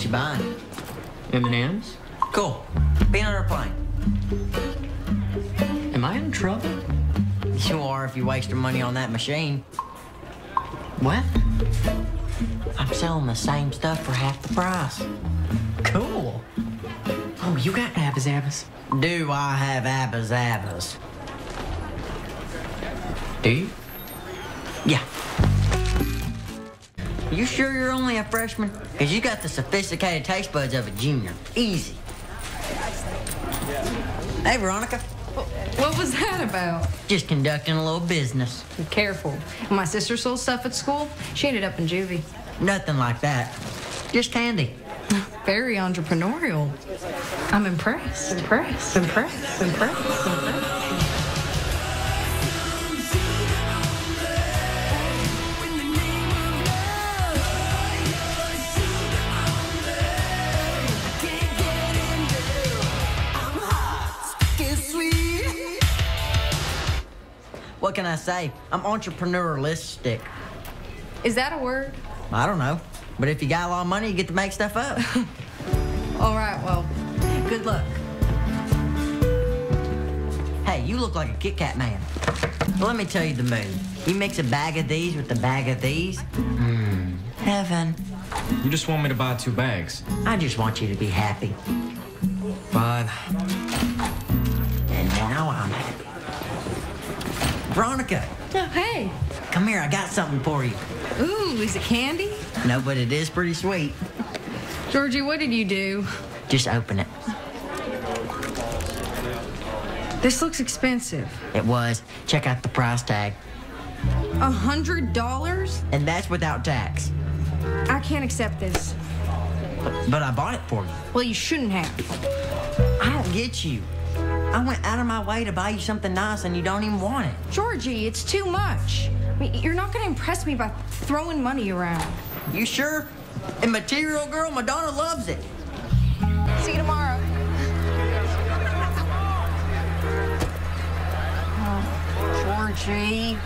What you buying? M&M's? Cool. Be on our plane. Am I in trouble? You are if you waste your money on that machine. What? I'm selling the same stuff for half the price. Cool. Oh, you got Abba Zabas. Do I have Abba Zabas? Do you? Yeah. You sure you're only a freshman? Because you got the sophisticated taste buds of a junior. Easy. Hey, Veronica. What was that about? Just conducting a little business. Be careful. When my sister sold stuff at school, she ended up in juvie. Nothing like that. Just candy. Very entrepreneurial. I'm impressed. Impressed. Impressed. Impressed. impressed. What can I say? I'm entrepreneurialistic. Is that a word? I don't know. But if you got a lot of money, you get to make stuff up. All right, well, good luck. hey, you look like a Kit Kat man. Well, let me tell you the mood. You mix a bag of these with a bag of these. Mmm, heaven. You just want me to buy two bags. I just want you to be happy. Fine. Veronica, Oh, hey. come here. I got something for you. Ooh, is it candy? No, but it is pretty sweet. Georgie, what did you do? Just open it. This looks expensive. It was. Check out the price tag. A hundred dollars? And that's without tax. I can't accept this. But I bought it for you. Well, you shouldn't have. I don't get you. I went out of my way to buy you something nice and you don't even want it. Georgie, it's too much. I mean, you're not going to impress me by throwing money around. You sure? And Material Girl, Madonna loves it. See you tomorrow. Oh, Georgie.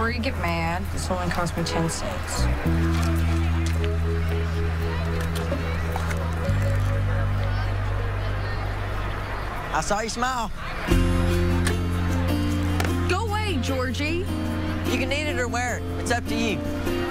Or you get mad. This only cost me 10 cents. I saw you smile. Go away, Georgie. You can eat it or wear it. It's up to you.